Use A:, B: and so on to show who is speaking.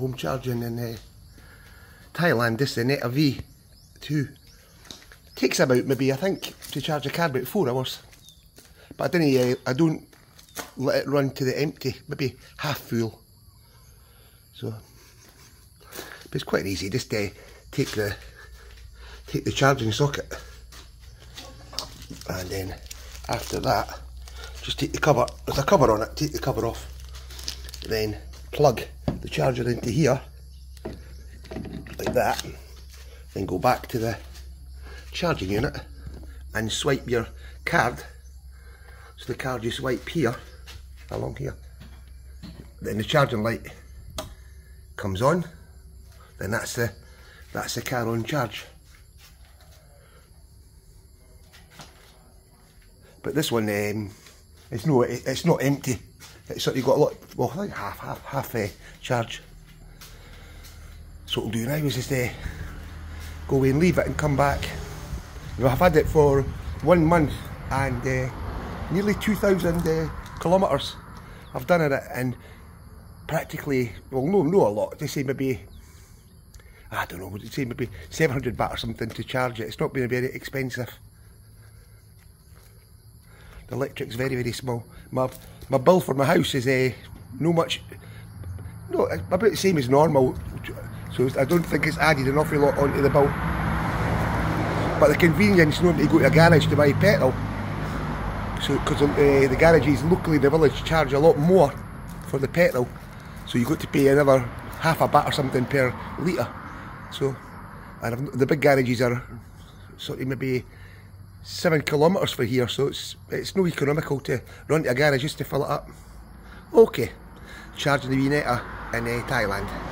A: home charging in uh, Thailand. This is the Neta V2. Takes about maybe I think to charge a car about four hours. But I didn't. Uh, I don't let it run to the empty. Maybe half full. So, but it's quite easy. Just uh, take the take the charging socket, and then after that, just take the cover. There's a cover on it. Take the cover off. Then plug the charger into here, like that. Then go back to the charging unit and swipe your card. So the card you swipe here, along here. Then the charging light comes on. Then that's the that's the car on charge. But this one, um, it's no, it's not empty. Sort of got a lot. Well, think half, half, half uh, charge. So what we'll do now is just uh, go away and leave it and come back. You know, I've had it for one month and uh, nearly 2,000 uh, kilometres I've done it and practically, well no, no a lot, they say maybe, I don't know, you say maybe 700 baht or something to charge it. It's not been very expensive. The electric's very, very small. My my bill for my house is uh, no much, no, about the same as normal. So I don't think it's added an awful lot onto the bill. But the convenience, not to go to a garage to buy petrol. So, because uh, the garages locally in the village charge a lot more for the petrol. So you've got to pay another half a baht or something per litre. So, and the big garages are sort of maybe seven kilometres for here, so it's it's no economical to run to a garage just to fill it up. Okay, charging the Veneta in uh, Thailand.